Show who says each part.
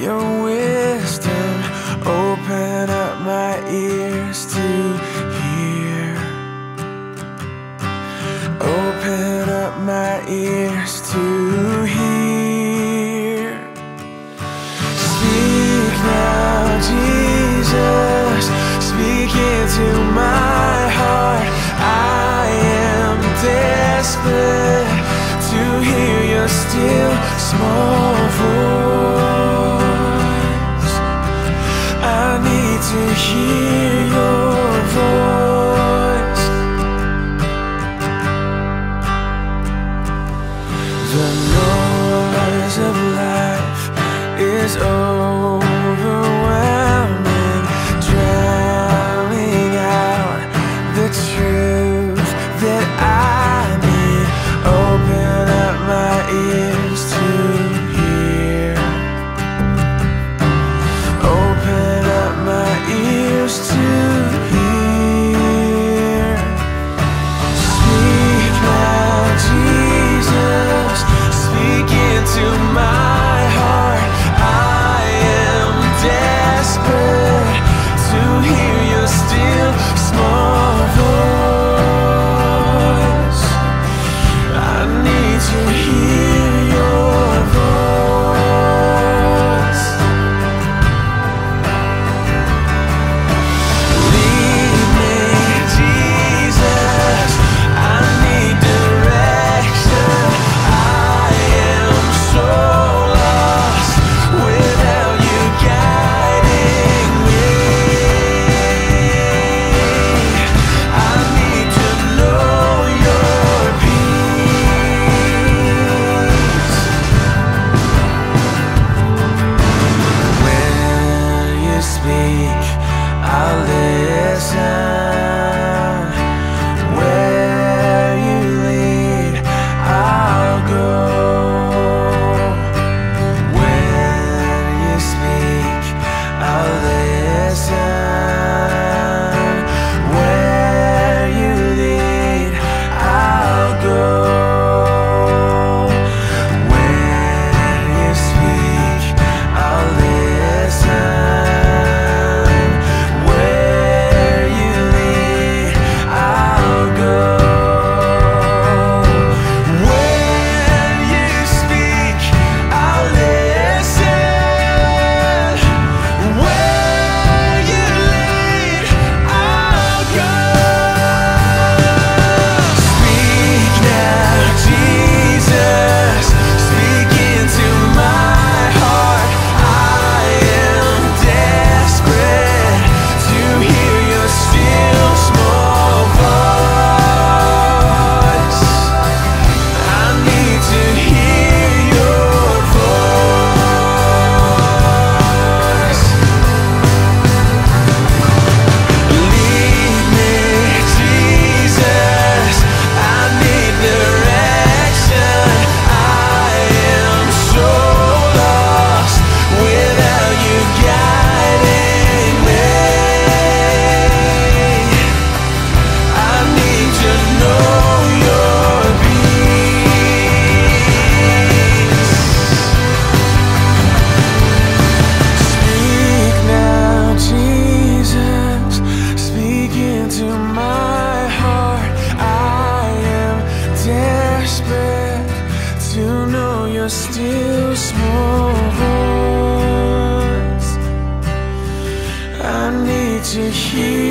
Speaker 1: your wisdom. Open up my ears to hear. Open up my ears to hear. Speak now, Jesus. Speak into my heart. I am desperate to hear your still small voice. You. desperate to hear your still your still small voice. I need to hear